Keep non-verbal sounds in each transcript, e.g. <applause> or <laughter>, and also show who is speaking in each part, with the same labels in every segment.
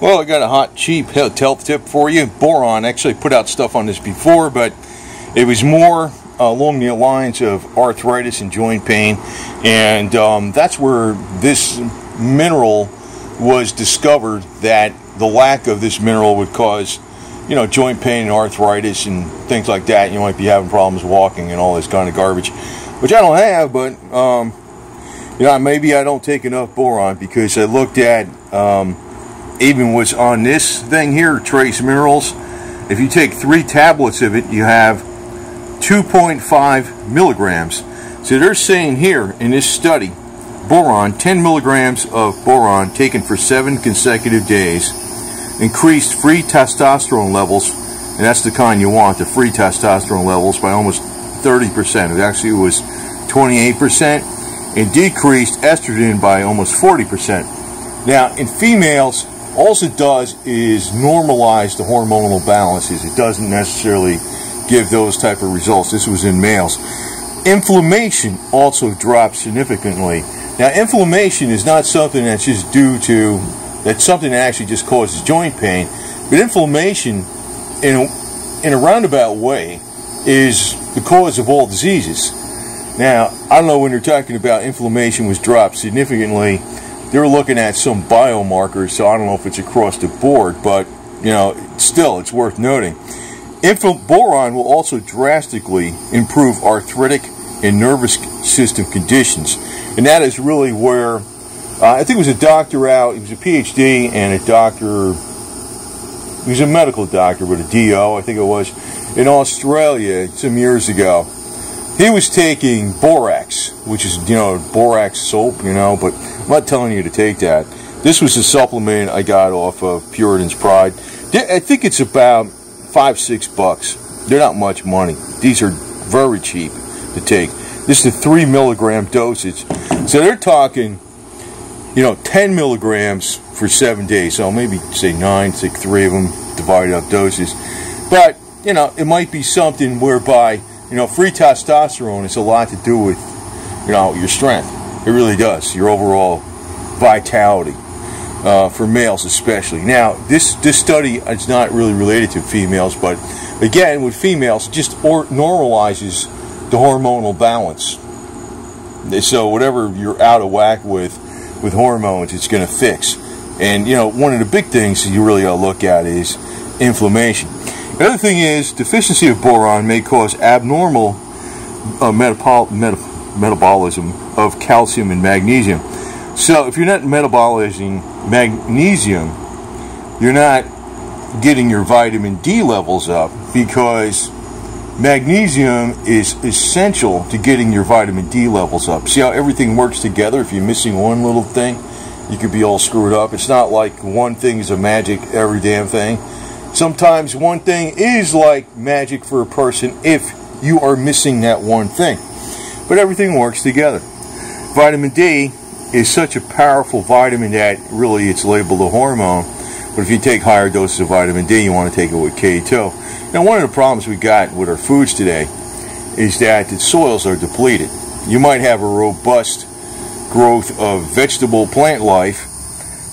Speaker 1: Well, I got a hot, cheap health tip for you. Boron actually put out stuff on this before, but it was more along the lines of arthritis and joint pain, and um, that's where this mineral was discovered that the lack of this mineral would cause, you know, joint pain and arthritis and things like that. You might be having problems walking and all this kind of garbage, which I don't have, but um, you know, maybe I don't take enough boron because I looked at. Um, even what's on this thing here, trace minerals, if you take three tablets of it, you have 2.5 milligrams. So they're saying here in this study, boron, 10 milligrams of boron taken for seven consecutive days, increased free testosterone levels, and that's the kind you want, the free testosterone levels, by almost 30%. It actually was 28%, and decreased estrogen by almost 40%. Now, in females, all it does is normalize the hormonal balances. It doesn't necessarily give those type of results. This was in males. Inflammation also drops significantly. Now, inflammation is not something that's just due to, that's something that actually just causes joint pain, but inflammation in a, in a roundabout way is the cause of all diseases. Now, I don't know when you're talking about inflammation was dropped significantly they're looking at some biomarkers, so I don't know if it's across the board, but you know, still, it's worth noting. Infant boron will also drastically improve arthritic and nervous system conditions, and that is really where uh, I think it was a doctor out. He was a PhD and a doctor. He was a medical doctor, but a DO, I think it was, in Australia some years ago. He was taking borax, which is you know borax soap, you know, but I'm not telling you to take that. This was a supplement I got off of Puritan's Pride. I think it's about five, six bucks. They're not much money. These are very cheap to take. This is a three milligram dosage. So they're talking, you know, 10 milligrams for seven days. So maybe say nine, take three of them, divide up doses. But, you know, it might be something whereby, you know, free testosterone has a lot to do with, you know, your strength. It really does. Your overall vitality. Uh, for males especially. Now, this this study is not really related to females, but again, with females, it just or, normalizes the hormonal balance. So whatever you're out of whack with with hormones, it's going to fix. And you know, one of the big things you really ought to look at is inflammation. The other thing is deficiency of boron may cause abnormal uh, metabol- metabolism of calcium and magnesium. So if you're not metabolizing magnesium, you're not getting your vitamin D levels up because magnesium is essential to getting your vitamin D levels up. See how everything works together? If you're missing one little thing, you could be all screwed up. It's not like one thing is a magic every damn thing. Sometimes one thing is like magic for a person if you are missing that one thing but everything works together. Vitamin D is such a powerful vitamin that really it's labeled a hormone. But if you take higher doses of vitamin D, you want to take it with K2. Now, one of the problems we got with our foods today is that the soils are depleted. You might have a robust growth of vegetable plant life,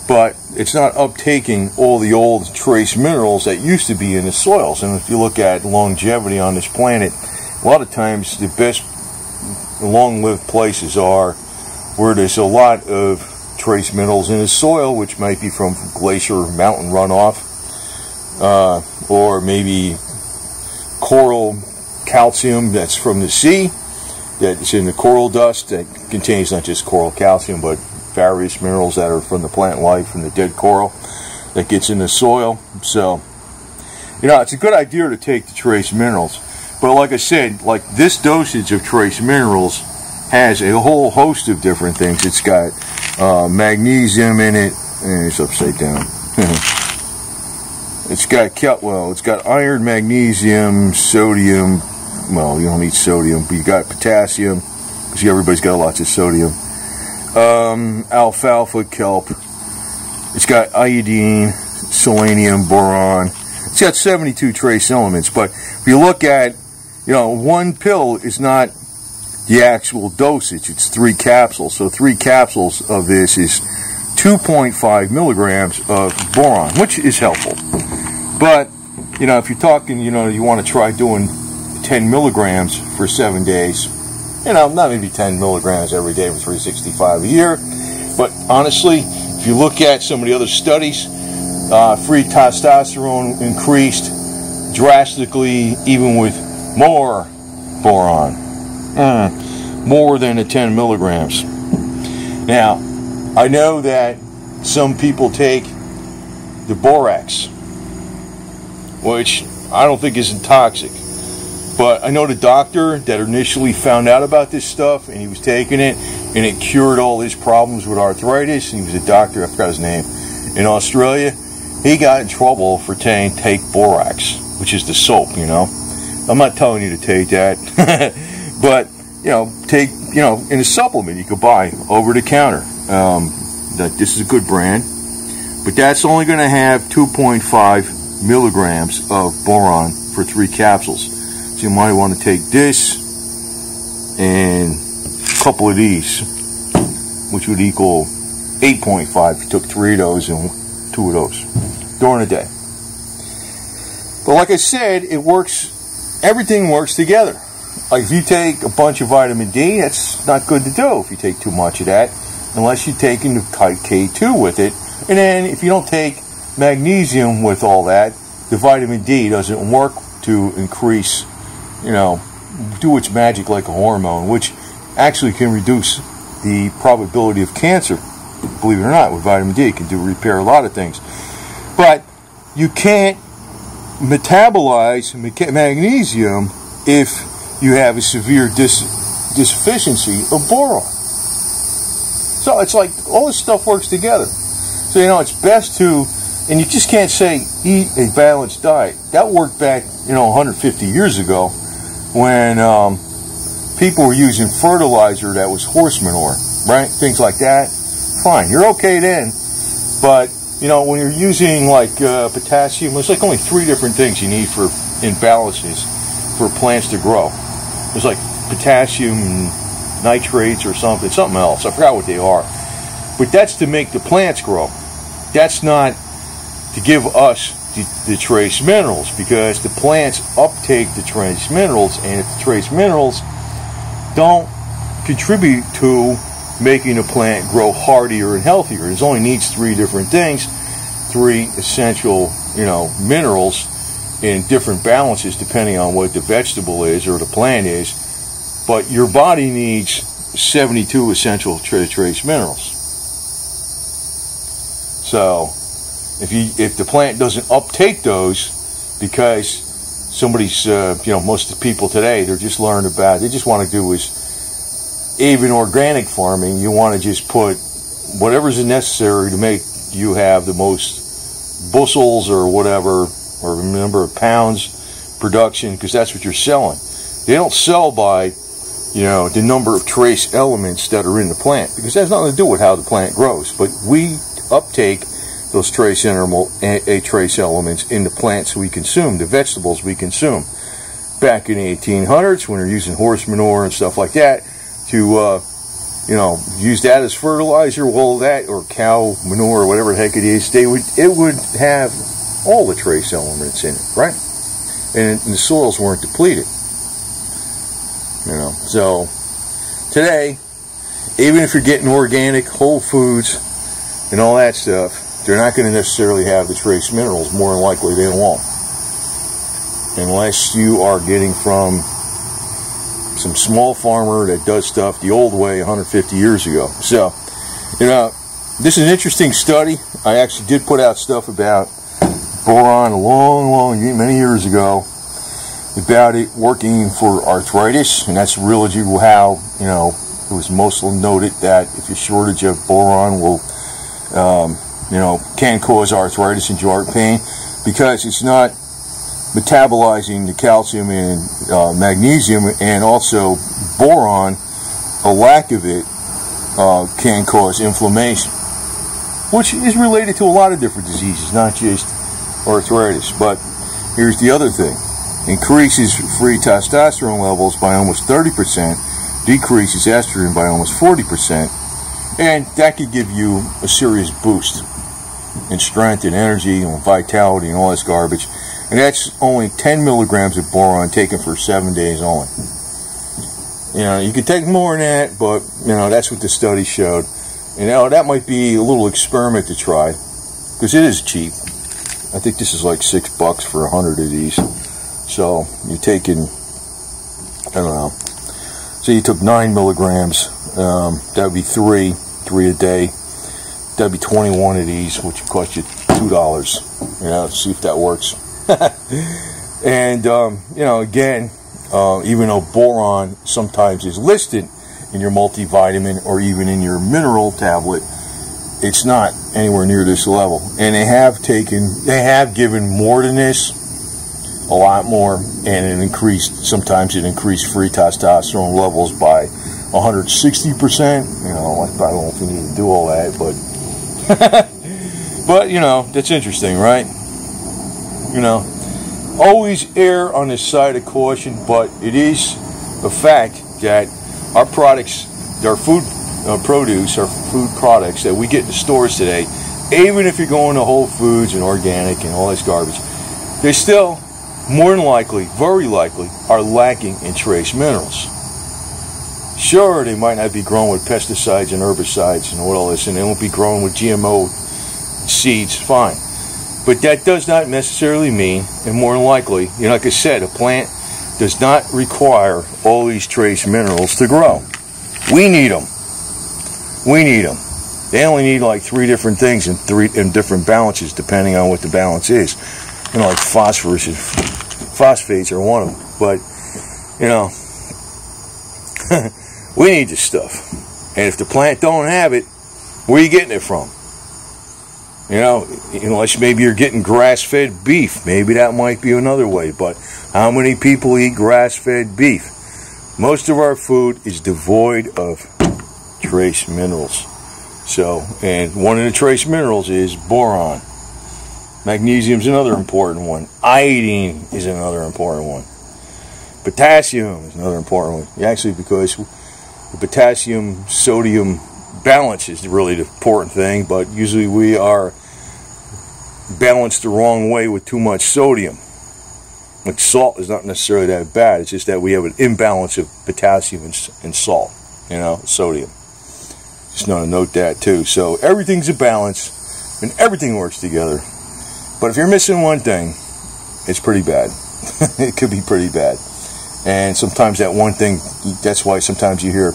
Speaker 1: but it's not uptaking all the old trace minerals that used to be in the soils. And if you look at longevity on this planet, a lot of times the best long-lived places are where there's a lot of trace minerals in the soil, which might be from glacier mountain runoff, uh, or maybe coral calcium that's from the sea, that's in the coral dust that contains not just coral calcium, but various minerals that are from the plant life, from the dead coral that gets in the soil. So, you know, it's a good idea to take the trace minerals. But like I said, like this dosage of trace minerals has a whole host of different things. It's got uh, magnesium in it, and it's upside down. <laughs> it's got well, it's got iron, magnesium, sodium. Well, you don't need sodium, but you got potassium. See, everybody's got lots of sodium. Um, alfalfa, kelp. It's got iodine, selenium, boron. It's got 72 trace elements, but if you look at you know, one pill is not the actual dosage. It's three capsules. So three capsules of this is 2.5 milligrams of boron, which is helpful. But, you know, if you're talking, you know, you want to try doing 10 milligrams for seven days, you know, not maybe 10 milligrams every day for 365 a year. But honestly, if you look at some of the other studies, uh, free testosterone increased drastically, even with more boron, mm, more than the 10 milligrams. Now, I know that some people take the borax, which I don't think isn't toxic. But I know the doctor that initially found out about this stuff and he was taking it and it cured all his problems with arthritis. He was a doctor, I forgot his name, in Australia. He got in trouble for saying take borax, which is the soap, you know. I'm not telling you to take that, <laughs> but you know, take you know in a supplement you could buy over the counter. Um, that this is a good brand, but that's only going to have 2.5 milligrams of boron for three capsules. So you might want to take this and a couple of these, which would equal 8.5 if you took three of those and two of those during the day. But like I said, it works, everything works together. Like if you take a bunch of vitamin D, that's not good to do if you take too much of that unless you're taking the K2 with it. And then if you don't take magnesium with all that, the vitamin D doesn't work to increase, you know, do its magic like a hormone, which actually can reduce the probability of cancer. Believe it or not, with vitamin D, it can do repair a lot of things. But you can't metabolize magnesium if you have a severe dis- deficiency of boron. So it's like all this stuff works together. So, you know, it's best to, and you just can't say eat a balanced diet. That worked back, you know, 150 years ago when um, people were using fertilizer that was horse manure, right? Things like that. Fine, you're okay then. But, you know, when you're using like uh, potassium, there's like only three different things you need for imbalances for plants to grow. There's like potassium, nitrates or something, something else. I forgot what they are. But that's to make the plants grow. That's not to give us the, the trace minerals because the plants uptake the trace minerals, and if the trace minerals don't contribute to making a plant grow hardier and healthier, it only needs three different things, three essential, you know, minerals in different balances depending on what the vegetable is or the plant is but your body needs 72 essential trace minerals. So, if you if the plant doesn't uptake those because somebody's uh, you know most of the people today they're just learned about they just want to do is even organic farming you want to just put whatever's necessary to make you have the most bushels or whatever or number of pounds production because that's what you're selling they don't sell by you know, the number of trace elements that are in the plant because that has nothing to do with how the plant grows. But we uptake those trace animal, a, trace elements in the plants we consume, the vegetables we consume. Back in the 1800s, when they're using horse manure and stuff like that, to uh, you know use that as fertilizer, well, that or cow manure or whatever the heck it is, they would it would have all the trace elements in it, right? And, and the soils weren't depleted. You know, so today, even if you're getting organic, whole foods, and all that stuff, they're not going to necessarily have the trace minerals. More than likely, they won't, unless you are getting from some small farmer that does stuff the old way 150 years ago. So, you know, this is an interesting study. I actually did put out stuff about boron a long, long, many years ago about it working for arthritis, and that's really how you know it was mostly noted that if a shortage of boron will, um, you know, can cause arthritis and joint pain because it's not metabolizing the calcium and uh, magnesium, and also boron. A lack of it uh, can cause inflammation, which is related to a lot of different diseases, not just arthritis. But here's the other thing increases free testosterone levels by almost 30%, decreases estrogen by almost 40%, And that could give you a serious boost in strength and energy and vitality and all this garbage. And that's only 10 milligrams of boron taken for seven days only. You know, you could take more than that, but, you know, that's what the study showed. And know, that might be a little experiment to try because it is cheap. I think this is like six bucks for a hundred of these. So you're taking, I don't know. So you took nine milligrams. Um, that would be three, three a day. That'd be 21 of these, which would cost you two dollars. You know, see if that works. <laughs> and um, you know, again, uh, even though boron sometimes is listed in your multivitamin or even in your mineral tablet, it's not anywhere near this level. And they have taken, they have given more than this, a lot more, and it increased, sometimes it increased free testosterone levels by 160%. You know, I don't know if we need to do all that, but, <laughs> but, you know, that's interesting, right? You know, always err on the side of caution, but it is a fact that our products, our food uh, produce, our food products that we get in the stores today, even if you're going to Whole Foods and organic and all this garbage, they still, more than likely, very likely, are lacking in trace minerals. Sure, they might not be grown with pesticides and herbicides and all this, and they won't be grown with GMO seeds, fine. But that does not necessarily mean, and more than likely, you know, like I said, a plant does not require all these trace minerals to grow. We need them. We need them. They only need like three different things in three in different balances, depending on what the balance is. You know, like phosphorus and phosphates are one of them. But you know, <laughs> we need this stuff. And if the plant don't have it, where are you getting it from? You know, unless maybe you're getting grass-fed beef, maybe that might be another way. But how many people eat grass-fed beef? Most of our food is devoid of trace minerals. So, and one of the trace minerals is boron. Magnesium is another important one. Iodine is another important one. Potassium is another important one. Actually, because the potassium sodium balance is really the important thing, but usually we are balanced the wrong way with too much sodium. Like salt is not necessarily that bad, it's just that we have an imbalance of potassium and, and salt, you know, sodium. Just want to note that too. So everything's a balance and everything works together. But if you're missing one thing, it's pretty bad. <laughs> it could be pretty bad. And sometimes that one thing, that's why sometimes you hear,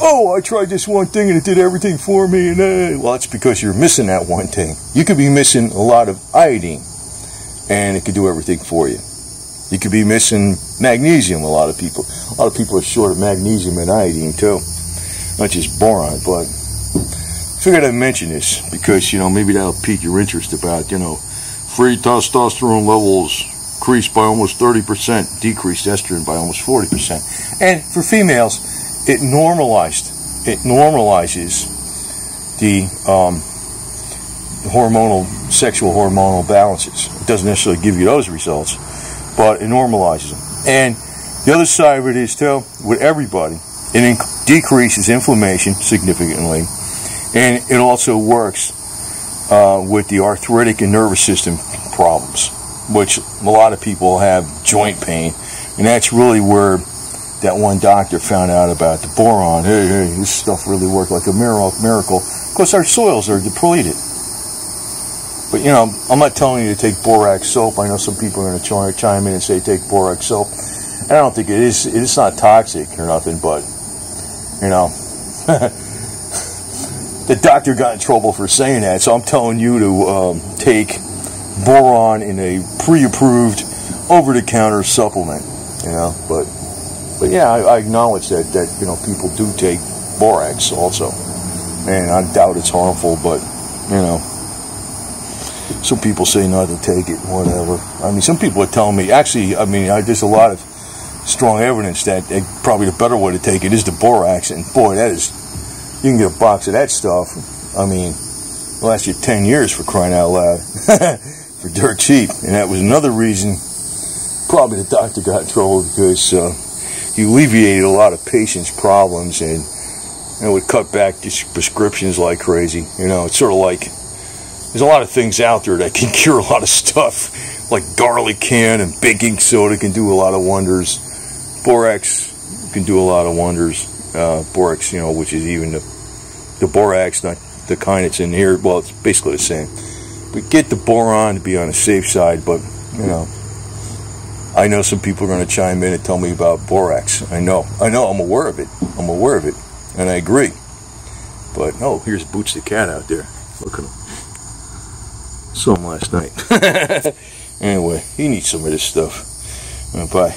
Speaker 1: oh, I tried this one thing and it did everything for me. And uh, well, it's because you're missing that one thing. You could be missing a lot of iodine, and it could do everything for you. You could be missing magnesium. A lot of people, a lot of people are short of magnesium and iodine too not just boron, but figured I'd mention this because, you know, maybe that'll pique your interest about, you know, free testosterone levels increased by almost 30%, decreased estrogen by almost 40%. And for females, it normalized, it normalizes the um, hormonal, sexual hormonal balances. It doesn't necessarily give you those results, but it normalizes them. And the other side of it is, too, with everybody, it decreases inflammation significantly, and it also works uh, with the arthritic and nervous system problems, which a lot of people have joint pain, and that's really where that one doctor found out about the boron. Hey, hey, this stuff really worked like a miracle. Of course, our soils are depleted. But you know, I'm not telling you to take borax soap. I know some people are going to chime in and say take borax soap. And I don't think it is. It's not toxic or nothing, but you know. <laughs> the doctor got in trouble for saying that, so I'm telling you to um, take boron in a pre-approved, over-the-counter supplement. You know, but but yeah, I, I acknowledge that that you know people do take borax also, and I doubt it's harmful, but you know. Some people say not to take it, whatever. I mean, some people are telling me. Actually, I mean, I, there's a lot of strong evidence that probably the better way to take it is the borax. And boy, that is, you can get a box of that stuff. I mean, last you 10 years for crying out loud <laughs> for dirt cheap. And that was another reason probably the doctor got in trouble because uh, he alleviated a lot of patients' problems and and it would cut back these prescriptions like crazy. You know, it's sort of like there's a lot of things out there that can <laughs> cure a lot of stuff, like garlic can and baking soda can do a lot of wonders. Borax can do a lot of wonders. Uh, borax, you know, which is even the the borax, not the kind that's in here. Well, it's basically the same. We get the boron to be on the safe side, but you know, I know some people are going to chime in and tell me about borax. I know, I know, I'm aware of it. I'm aware of it, and I agree. But oh, here's Boots the cat out there. Look at him. Saw him last night. <laughs> anyway, he needs some of this stuff. Bye.